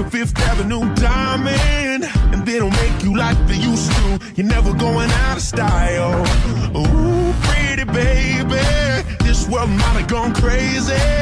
a Fifth Avenue diamond. And they don't make you like they used to. You're never going out of style. Ooh, pretty baby. This world might have gone crazy.